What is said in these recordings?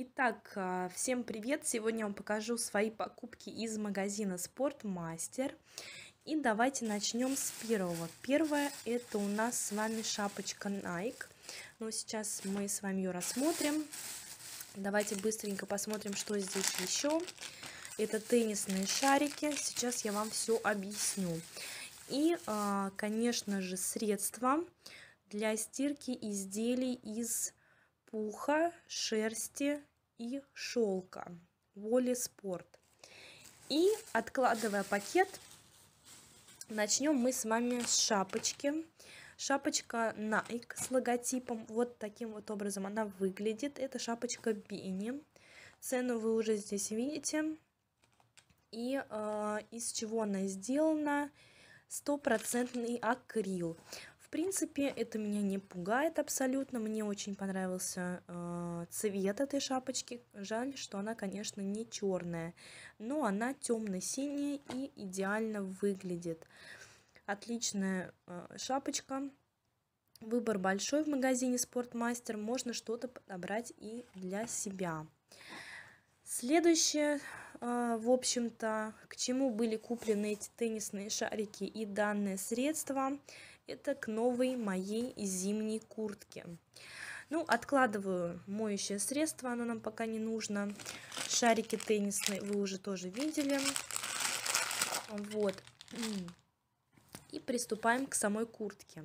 Итак, а, всем привет! Сегодня я вам покажу свои покупки из магазина Спортмастер. И давайте начнем с первого. Первое это у нас с вами шапочка Nike. Но сейчас мы с вами ее рассмотрим. Давайте быстренько посмотрим, что здесь еще. Это теннисные шарики. Сейчас я вам все объясню. И, а, конечно же, средства для стирки изделий из пуха, шерсти и шелка. Воли Спорт. И откладывая пакет, начнем мы с вами с шапочки. Шапочка Nike с логотипом. Вот таким вот образом она выглядит. Это шапочка Бенни. Цену вы уже здесь видите. И э, из чего она сделана? Стопроцентный акрил. В принципе, это меня не пугает абсолютно. Мне очень понравился э, цвет этой шапочки. Жаль, что она, конечно, не черная, но она темно-синяя и идеально выглядит. Отличная э, шапочка. Выбор большой в магазине Спортмастер. Можно что-то подобрать и для себя. Следующее, э, в общем-то, к чему были куплены эти теннисные шарики и данное средство, это к новой моей зимней куртке. Ну, откладываю моющее средство, оно нам пока не нужно. Шарики теннисные вы уже тоже видели. Вот. И приступаем к самой куртке.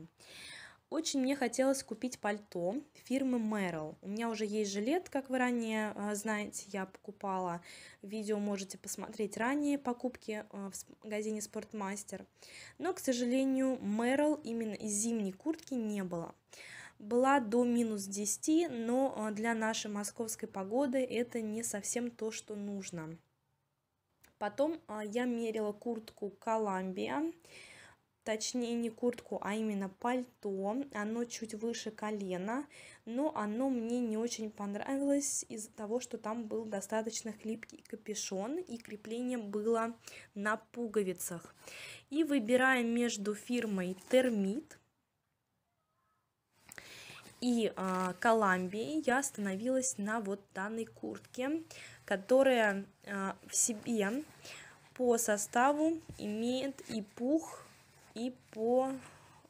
Очень мне хотелось купить пальто фирмы Merrell. У меня уже есть жилет, как вы ранее а, знаете, я покупала. Видео можете посмотреть ранее покупки а, в магазине Спортмастер. Но, к сожалению, Merrell именно зимней куртки не было. Была до минус 10, но а, для нашей московской погоды это не совсем то, что нужно. Потом я мерила куртку Columbia точнее не куртку, а именно пальто. Оно чуть выше колена, но оно мне не очень понравилось из-за того, что там был достаточно хлипкий капюшон и крепление было на пуговицах. И выбирая между фирмой Термит и а, Колумбией, я остановилась на вот данной куртке, которая а, в себе по составу имеет и пух, и по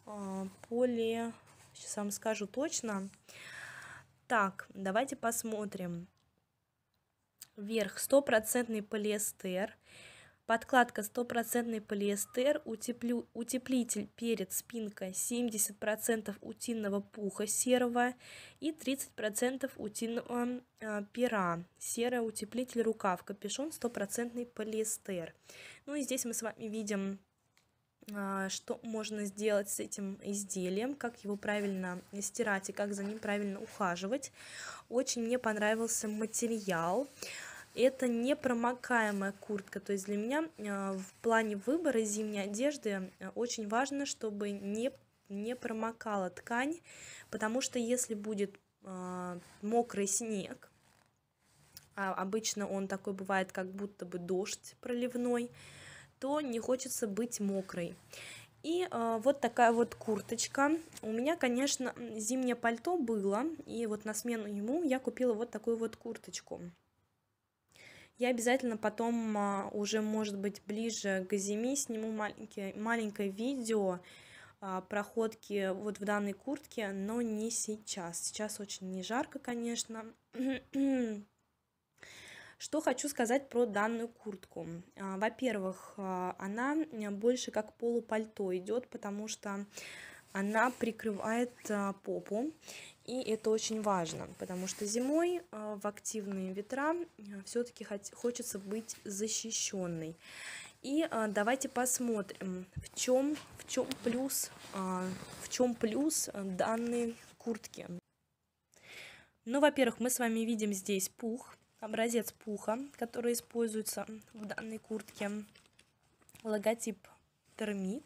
э, поле, сейчас вам скажу точно. Так, давайте посмотрим. Верх стопроцентный полиэстер, подкладка стопроцентный полиэстер, утеплю, утеплитель перед спинкой 70% утиного пуха серого и 30% утиного э, пера, серый утеплитель рукав, капюшон стопроцентный полиэстер. Ну и здесь мы с вами видим а, что можно сделать с этим изделием, как его правильно стирать и как за ним правильно ухаживать. Очень мне понравился материал. Это непромокаемая куртка, то есть для меня а, в плане выбора зимней одежды а, очень важно, чтобы не, не промокала ткань, потому что если будет мокрый снег, а обычно он такой бывает, как будто бы дождь проливной, то не хочется быть мокрой. И э, вот такая вот курточка. У меня, конечно, зимнее пальто было, и вот на смену ему я купила вот такую вот курточку. Я обязательно потом э, уже, может быть, ближе к зиме сниму маленькое, маленькое видео э, проходки вот в данной куртке, но не сейчас. Сейчас очень не жарко, конечно. Что хочу сказать про данную куртку. А, во-первых, а, она больше как полупальто идет, потому что она прикрывает а, попу. И это очень важно, потому что зимой в активные ветра все-таки хочется быть защищенной. И давайте посмотрим, в чем, в чем плюс, в чем плюс данной куртки. Ну, во-первых, мы с вами видим здесь пух, образец пуха, который используется в данной куртке, логотип термит.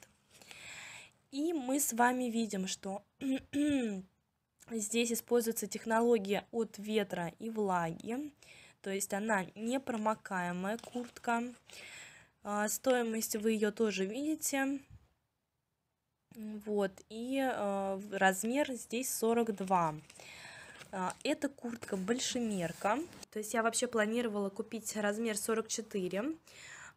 И мы с вами видим, что здесь используется технология от ветра и влаги, то есть она непромокаемая куртка. А, стоимость вы ее тоже видите. Вот, и э, размер здесь 42. А, это куртка большемерка. То есть я вообще планировала купить размер 44,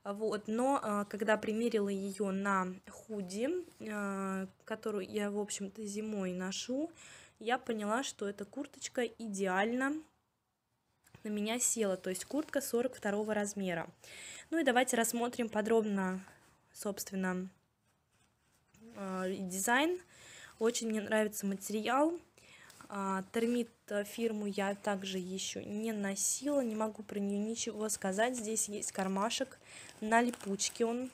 вот, но э, когда примерила ее на худи, э, которую я, в общем-то, зимой ношу, я поняла, что эта курточка идеально на меня села, то есть куртка 42 размера. Ну и давайте рассмотрим подробно, собственно, дизайн. Очень мне нравится материал. А, термит э, фирму я также еще не носила, не могу про нее ничего сказать. Здесь есть кармашек на липучке он.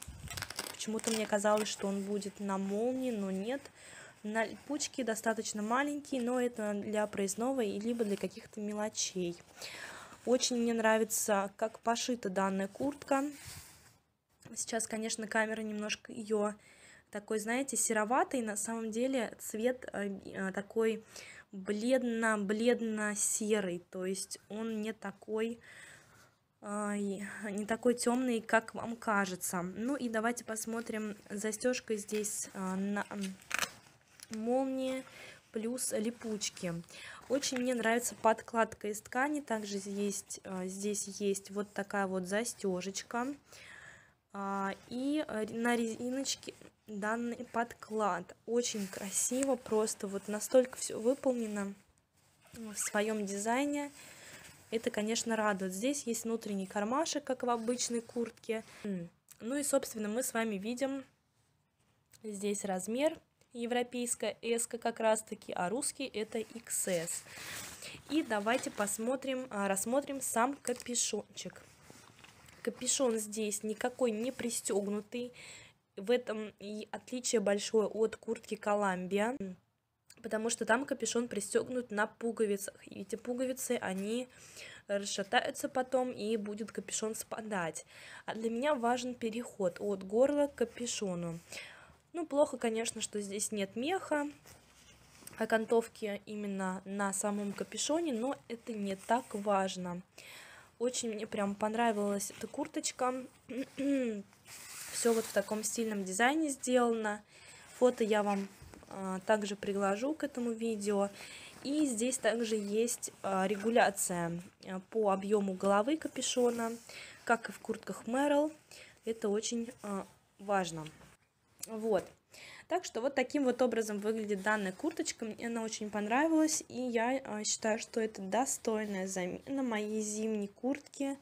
Почему-то мне казалось, что он будет на молнии, но нет. На липучке достаточно маленький, но это для проездного и либо для каких-то мелочей. Очень мне нравится, как пошита данная куртка. Сейчас, конечно, камера немножко ее такой, знаете, сероватый. На самом деле цвет э, э, такой бледно-бледно-серый. То есть он не такой не такой темный, как вам кажется. Ну и давайте посмотрим застежка здесь а, на молнии плюс липучки. Очень мне нравится подкладка из ткани. Также есть, а, здесь есть вот такая вот застежечка. А, и на резиночке данный подклад. Очень красиво, просто вот настолько все выполнено в своем дизайне. Это, конечно, радует. Здесь есть внутренний кармашек, как в обычной куртке. Ну и, собственно, мы с вами видим здесь размер европейская S как раз таки, а русский это XS. И давайте посмотрим, а, рассмотрим сам капюшончик. Капюшон здесь никакой не пристегнутый. В этом и отличие большое от куртки Коламбия, потому что там капюшон пристегнут на пуговицах. И эти пуговицы, они расшатаются потом, и будет капюшон спадать. А для меня важен переход от горла к капюшону. Ну, плохо, конечно, что здесь нет меха, окантовки именно на самом капюшоне, но это не так важно. Очень мне прям понравилась эта курточка. Все вот в таком стильном дизайне сделано. Фото я вам а, также приложу к этому видео. И здесь также есть а, регуляция а, по объему головы капюшона, как и в куртках Merrell. Это очень важно. Вот. Так что вот таким вот образом выглядит данная курточка. Мне она очень понравилась. И я считаю, что это достойная замена моей зимней куртки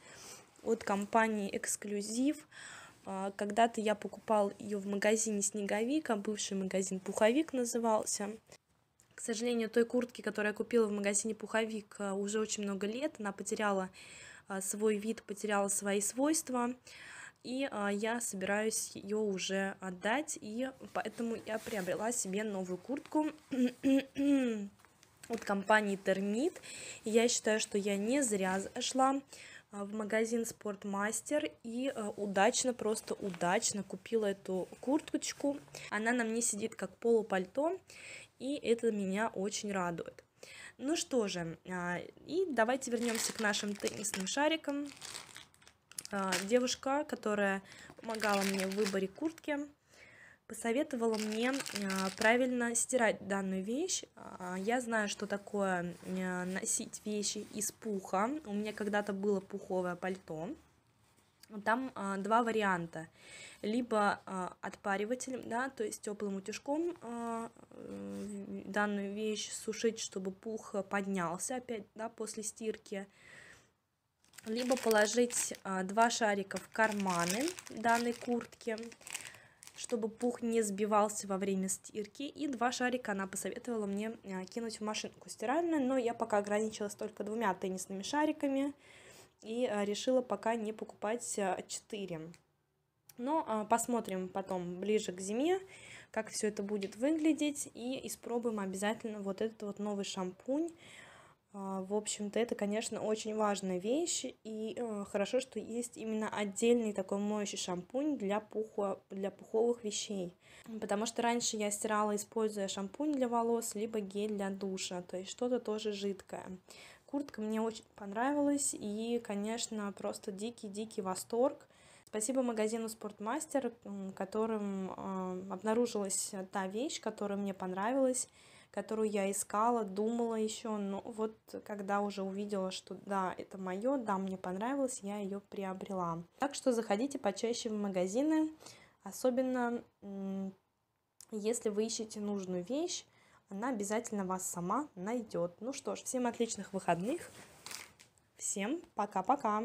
от компании Эксклюзив. А, когда-то я покупал ее в магазине Снеговик, а бывший магазин Пуховик назывался. К сожалению, той куртки, которую я купила в магазине Пуховик, а, уже очень много лет. Она потеряла а, свой вид, потеряла свои свойства. И я собираюсь ее уже отдать, и поэтому я приобрела себе новую куртку от компании Термит. Я считаю, что я не зря зашла а, в магазин Спортмастер и а, удачно, просто удачно купила эту курточку. Она на мне сидит как полупальто, и это меня очень радует. Ну что же, а, и давайте вернемся к нашим теннисным шарикам. Девушка, которая помогала мне в выборе куртки, посоветовала мне а, правильно стирать данную вещь. А, я знаю, что такое а, носить вещи из пуха. У меня когда-то было пуховое пальто. Там два варианта. Либо отпаривателем, да, то есть теплым утюжком данную вещь сушить, чтобы пух поднялся опять, да, после стирки. Либо положить два шарика в карманы данной куртки чтобы пух не сбивался во время стирки. И два шарика она посоветовала мне э, кинуть в машинку стиральную, но я пока ограничилась только двумя теннисными шариками и э, решила пока не покупать э, четыре. Но посмотрим потом ближе к зиме, как все это будет выглядеть, и испробуем обязательно вот этот вот новый шампунь в общем-то, это, конечно, очень важная вещь, и э, хорошо, что есть именно отдельный такой моющий шампунь для, пуху, для пуховых вещей. Потому что раньше я стирала, используя шампунь для волос, либо гель для душа, то есть что-то тоже жидкое. Куртка мне очень понравилась, и, конечно, просто дикий-дикий восторг. Спасибо магазину Спортмастер, которым э, обнаружилась та вещь, которая мне понравилась, которую я искала, думала еще, но вот когда уже увидела, что да, это мое, да, мне понравилось, я ее приобрела. Так что заходите почаще в магазины, особенно если вы ищете нужную вещь, она обязательно вас сама найдет. Ну что ж, всем отличных выходных. Всем пока-пока.